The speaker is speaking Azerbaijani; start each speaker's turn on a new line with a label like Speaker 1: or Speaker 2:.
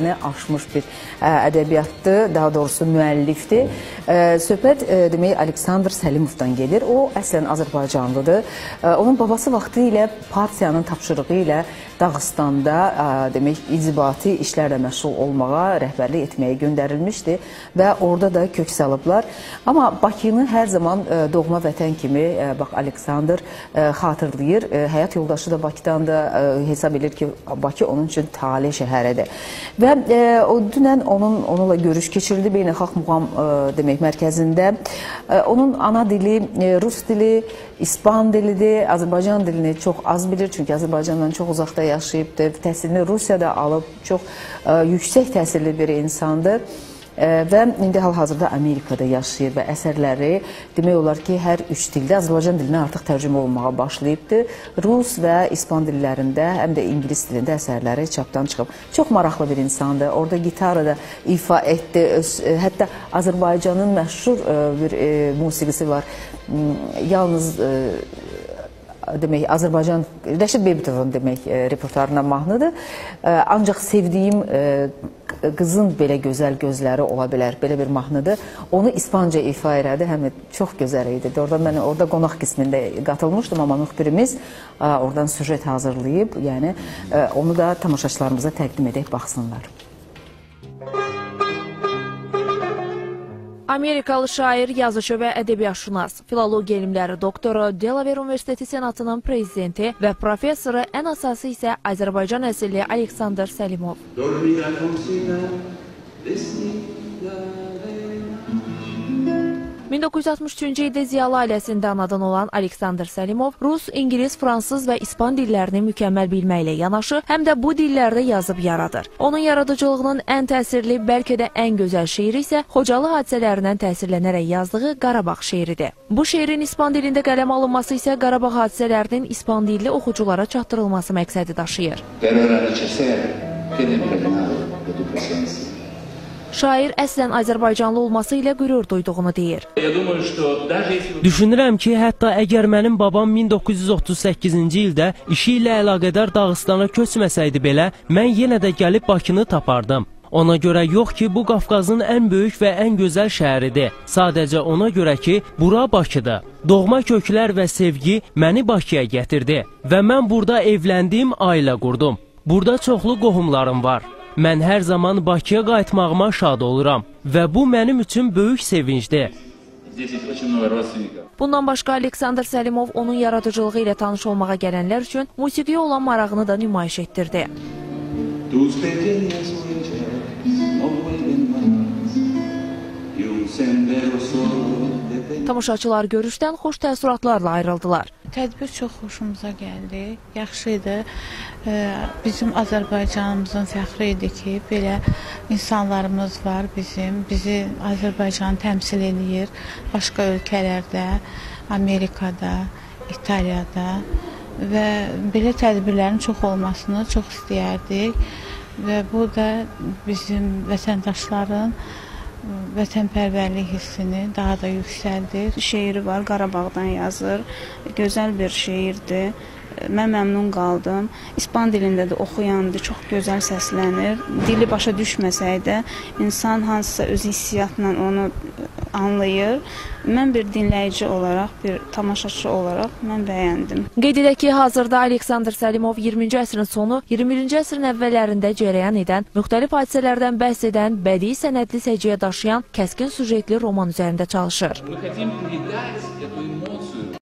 Speaker 1: aşmış bir ədəbiyyatdır, daha doğrusu müəllifdir. Ə, Söhbət ə, demək Aleksandr Səlimovdan gedir. O əslən Azərbaycanlıdır. Onun babası vaxtı ilə partiyanın tapşırığı ilə Dağıstanda demək inzibati işlərlə məşğul olmağa, rəhbərlik etməyə göndərilmişdi və orada da kök salıblar. Amma Bakını hər zaman doğma vətən kimi bax Aleksandr xatırlayır. Həyat yoldaşı da Bakıdan da hesab edir ki, Bakı onun üçün tale şəhəridir. Və e, o dünən onun onunla görüş keçirildi Beynəlxalq Muğam e, demək mərkəzində. E, onun ana dili e, rus dili, İspan dilidir. Azərbaycan dilini çox az bilir çünki Azərbaycandan çox uzaqda yaşayıbdır. Təhsilini Rusiyada alıb çox e, yüksək təhsilli bir insandır. Və indi hal-hazırda Amerikada yaşayır və əsərləri demək olar ki, hər üç dildə Azərbaycan dilinə artıq tərcümə olunmağa başlayıbdır. Rus və İspan dillərində, həm də ingilis dilində əsərləri çapdan çıxıb. Çox maraqlı bir insandır. Orada gitarı da ifa etdi. Öz, ə, hətta Azərbaycanın məşhur ə, bir ə, musiqisi var. M, Yalnız demək Azərbaycan Rəşid Beybutovun demək e, repertuarına mahnıdır. E, Ancaq sevdiyim e, qızın belə gözəl gözləri ola bilər. Belə bir mahnıdır. Onu İspanca ifa elədi. Həm də çox gözəl idi. Orada mən orada qonaq qismində qatılmışdım, amma müxbirimiz oradan süjet hazırlayıb, yəni onu da tamaşaçılarımıza təqdim edək baxsınlar.
Speaker 2: Amerikalı şair, yazıcı və ədəbiyyatşünas, filologiya elmləri doktoru, Delaware Universiteti Senatının prezidenti və professoru, ən əsası isə Azərbaycan əsilli Aleksandr Səlimov. 1963-cü ildə ziyalı ailəsində anadan olan Aleksandr Səlimov rus, ingilis, fransız və ispan dillərini mükəmməl bilməklə yanaşı, həm də bu dillərdə yazıb yaradır. Onun yaradıcılığının ən təsirli, bəlkə də ən gözəl şeiri isə Xocalı hadisələrindən təsirlənərək yazdığı Qarabağ şeiridir. Bu şeirin ispan dilində qələm alınması isə Qarabağ hadisələrinin ispan dilli oxuculara çatdırılması məqsədi daşıyır.
Speaker 3: Necessario che nel prevenare la tua presenza.
Speaker 2: Şair əslən Azərbaycanlı olması ilə qürur duyduğunu deyir.
Speaker 4: Düşünürəm ki, hətta əgər mənim babam 1938-ci ildə işi ilə əlaqədar Dağıstana köçməsəydi belə, mən yenə də gəlib Bakını tapardım. Ona görə yox ki, bu Qafqazın ən böyük və ən gözəl şəhəridir. Sadəcə ona görə ki, bura Bakıdır. Doğma köklər və sevgi məni Bakıya gətirdi və mən burada evləndim, ailə qurdum. Burada çoxlu qohumlarım var. Mən hər zaman Bakıya qayıtmağıma şad oluram və bu mənim üçün böyük sevincdir.
Speaker 2: Bundan başqa Aleksandr Səlimov onun yaradıcılığı ilə tanış olmağa gələnlər üçün musiqiyə olan marağını da nümayiş etdirdi. Tamaşaçılar görüşdən xoş təəssüratlarla ayrıldılar.
Speaker 5: Tədbir çox xoşumuza gəldi. Yaxşı idi. Bizim Azərbaycanımızın fəxri idi ki, belə insanlarımız var bizim. Bizi Azərbaycan təmsil eləyir başqa ölkələrdə, Amerikada, İtaliyada və belə tədbirlərin çox olmasını çox istəyərdik və bu da bizim vətəndaşların vətənpərvərlik hissini daha da yüksəldir.
Speaker 6: şeiri var, Qarabağdan yazır. Gözəl bir şeirdir. Mən məmnun qaldım. İspan dilində də oxuyandı, çox gözəl səslənir. Dili başa düşməsək də insan hansısa öz hissiyatla onu anlayır. Mən bir dinləyici olaraq, bir tamaşaçı olaraq mən bəyəndim.
Speaker 2: Qeyd edək ki, hazırda Aleksandr Səlimov 20-ci əsrin sonu, 21-ci əsrin əvvəllərində cərəyan edən, müxtəlif hadisələrdən bəhs edən, bədii sənədli səciyyə daşıyan, kəskin sujetli roman üzərində çalışır.